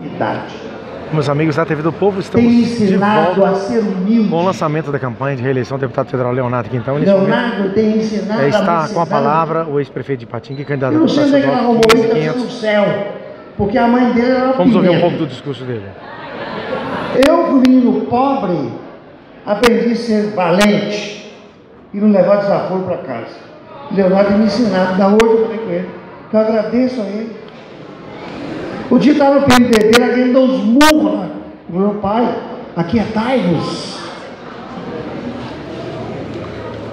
idade. Meus amigos da TV do Povo, estamos de volta a ser humilde. com o lançamento da campanha de reeleição do deputado federal Leonardo Quintão. Neste momento, Leonardo tem ensinado é, está com a palavra o ex-prefeito de Patinga candidato a deputado estadual arrumou isso, deve ser 1500. no céu. Porque a mãe dele era Vamos ouvir um pouco do discurso dele. Eu, menino pobre, aprendi a ser valente e não levar desaforo para casa. Leonardo me ensinado, da hoje eu falei com ele, que eu agradeço a ele. O dia estava no PMDB, ele deu uns murros lá. Meu pai, aquietai-vos.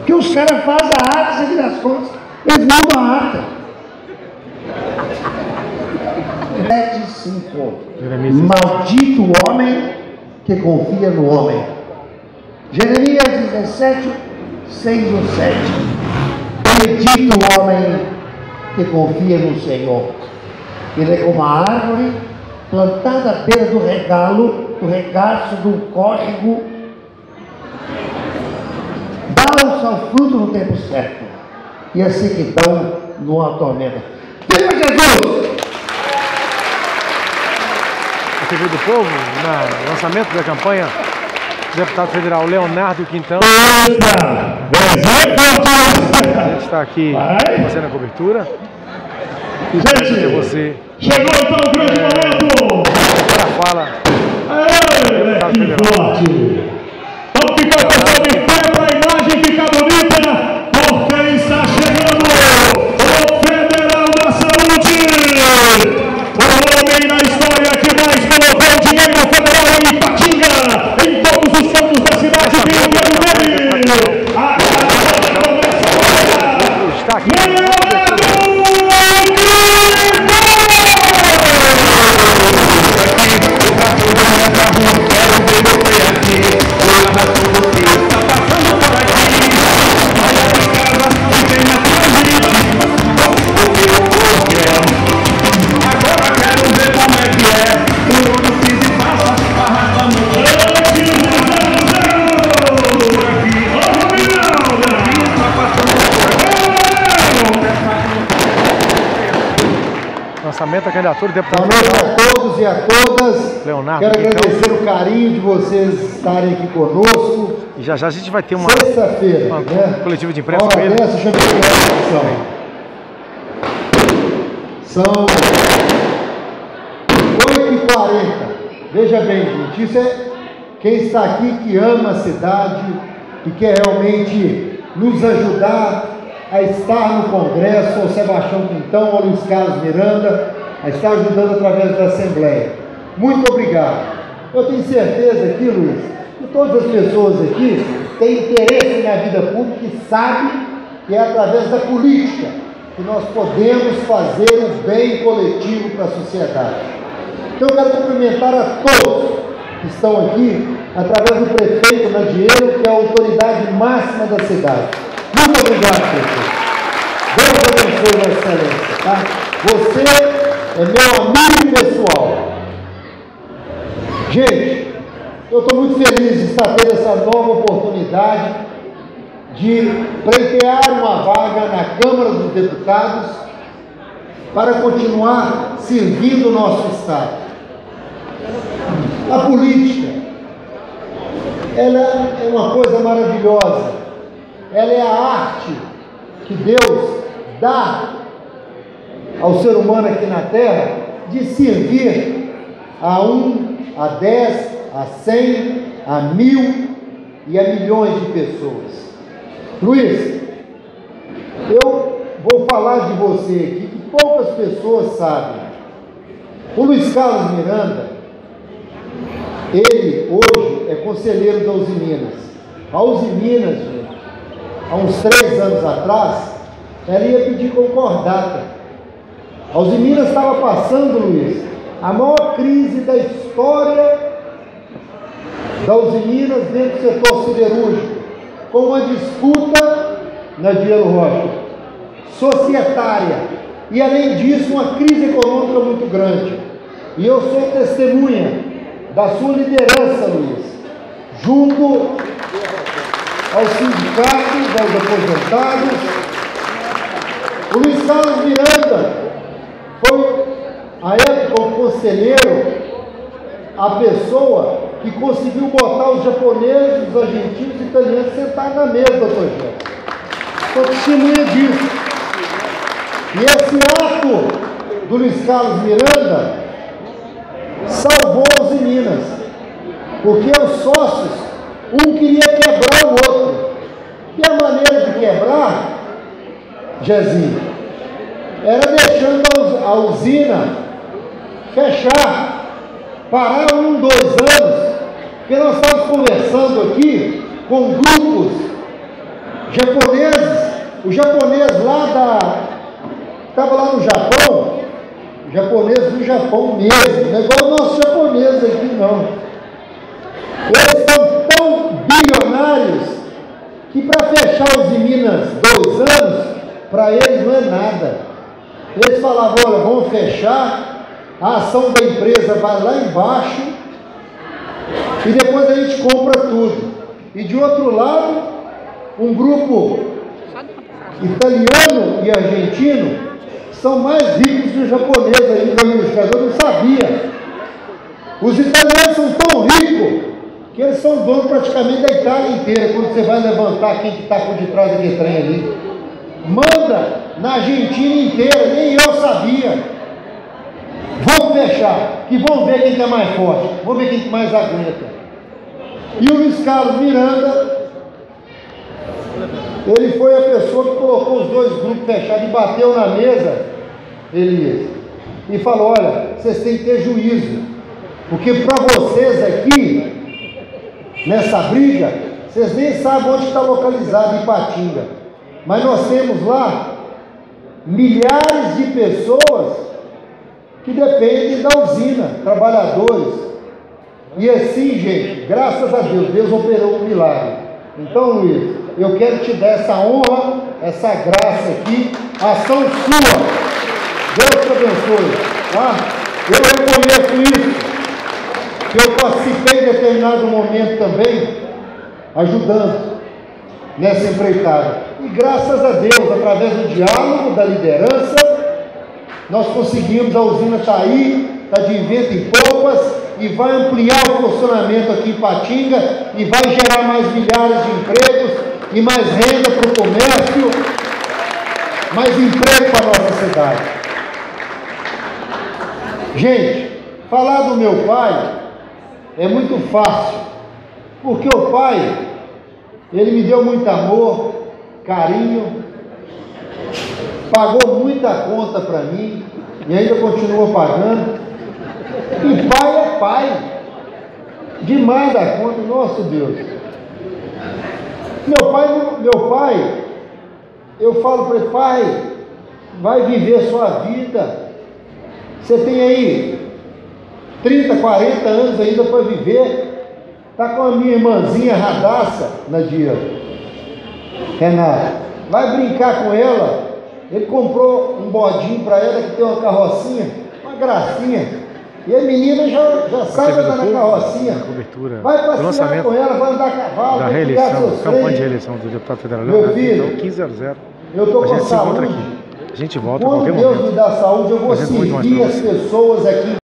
Que os caras fazem a ata, você vira as contas, eles mudam a ata. 7 5 Jeremias, Maldito homem que confia no homem. Jeremias 17, 6 ou 7. Bendito o homem que confia no Senhor. Ele é como a árvore plantada à beira do regalo, do regaço do córrego. Dá o seu fruto no tempo certo. E a sequidão não a tormenta. Viva Jesus! a TV do Povo, no lançamento da campanha do deputado federal Leonardo Quintão. A gente está aqui fazendo a cobertura. Gente, você chegou então o grande momento! para fala Aê, que forte! Vamos ficar o pessoal de pé para a imagem ficar bonita, porque está chegando o Federal da Saúde! O homem na história que mais colocou dinheiro federal em Ipatinga, em todos os pontos da cidade, tem o dedo dele! A casa começa agora! está aqui. Leonardo Lançamento da candidatura do deputado Boa noite a todos e a todas. Leonardo, Quero então. agradecer o carinho de vocês estarem aqui conosco. E já já a gente vai ter uma, Sexta-feira, uma né? coletiva de imprensa Hora com ele. dessa, deixa eu ver. São 8h40. Veja bem, gente, isso é quem está aqui que ama a cidade e quer realmente nos ajudar a estar no Congresso, ao Sebastião Quintão, ao Luiz Carlos Miranda, a estar ajudando através da Assembleia. Muito obrigado. Eu tenho certeza aqui, Luiz, que todas as pessoas aqui têm interesse na vida pública e sabem que é através da política que nós podemos fazer o bem coletivo para a sociedade. Então eu quero cumprimentar a todos que estão aqui, através do prefeito Nadiero, que é a autoridade máxima da cidade. Muito obrigado, prefeito. Deus abençoe Vossa Excelência, tá? Você é meu amigo pessoal. Gente, eu estou muito feliz de estar tendo essa nova oportunidade de pleitear uma vaga na Câmara dos Deputados para continuar servindo o nosso Estado. A política, ela é uma coisa maravilhosa. Ela é a arte que Deus dá ao ser humano aqui na Terra de servir a um, a dez, a cem, a mil e a milhões de pessoas. Luiz, eu vou falar de você aqui que poucas pessoas sabem. O Luiz Carlos Miranda, ele hoje é conselheiro da Uzi Minas. A Uzi Minas, há uns três anos atrás, ela ia pedir concordata. A Uzi Minas estava passando, Luiz, a maior crise da história da Uzi Minas dentro do setor siderúrgico, com uma disputa na Diego Rocha, societária, e além disso, uma crise econômica muito grande. E eu sou testemunha da sua liderança, Luiz, junto ao sindicato dos aposentados. O Luiz Carlos Miranda foi, a época, o conselheiro a pessoa que conseguiu botar os japoneses, os argentinos, os italianos sentados na mesa, doutor. Sou testemunha disso. E esse ato do Luiz Carlos Miranda salvou os Minas. Porque os sócios, um queria quebrar o outro. E a maneira de quebrar, Jezinho, era deixando a usina fechar, parar um, dois anos, porque nós estamos conversando aqui com grupos japoneses, o japonês lá da. Estava lá no Japão, japonês do Japão mesmo, não é igual o nosso japonês aqui não. Tão bilionários que para fechar os Minas dois anos, para eles não é nada. Eles falavam, olha, vamos fechar, a ação da empresa vai lá embaixo e depois a gente compra tudo. E de outro lado, um grupo italiano e argentino são mais ricos que os japoneses ainda, eu não sabia. Os italianos são tão são donos praticamente da Itália inteira. Quando você vai levantar quem está por detrás daquele trem ali, manda na Argentina inteira, nem eu sabia. Vamos fechar, que vamos ver quem é mais forte, vamos ver quem mais aguenta. E o Luiz Carlos Miranda, ele foi a pessoa que colocou os dois grupos fechados e bateu na mesa, Elias, e falou: olha, vocês têm que ter juízo, porque para vocês aqui, nessa briga, vocês nem sabem onde está localizado em Patinga, mas nós temos lá milhares de pessoas que dependem da usina, trabalhadores. E assim, gente, graças a Deus, Deus operou um milagre. Então, Luiz, eu quero te dar essa honra, essa graça aqui, ação sua. Deus te abençoe. Tá? Eu reconheço isso. Eu participei em determinado momento também, ajudando nessa empreitada. E graças a Deus, através do diálogo, da liderança, nós conseguimos, a usina está aí, está de vento em poupas e vai ampliar o funcionamento aqui em Patinga e vai gerar mais milhares de empregos e mais renda para o comércio, mais emprego para a nossa cidade. Gente, falar do meu pai é muito fácil, porque o pai, ele me deu muito amor, carinho, pagou muita conta para mim e ainda continua pagando. E pai é pai. Demais da conta, nosso Deus. Meu pai, meu pai, eu falo para ele, pai, vai viver sua vida. Você tem aí 30, 40 anos ainda para viver. Está com a minha irmãzinha radaça, Nadia. Renata. Vai brincar com ela ele comprou um bodinho para ela que tem uma carrocinha, uma gracinha. E a menina já, já sabe andar na carrocinha. cobertura. Vai passear com ela, vai andar a cavalo, da vai reeleição, campanha de reeleição do deputado federal. Meu filho, então 15 a 0. Eu estou com a gente saúde. se encontra aqui. A gente volta Quando a qualquer Deus momento. me dá saúde, eu vou Fazendo mais servir as pessoas aqui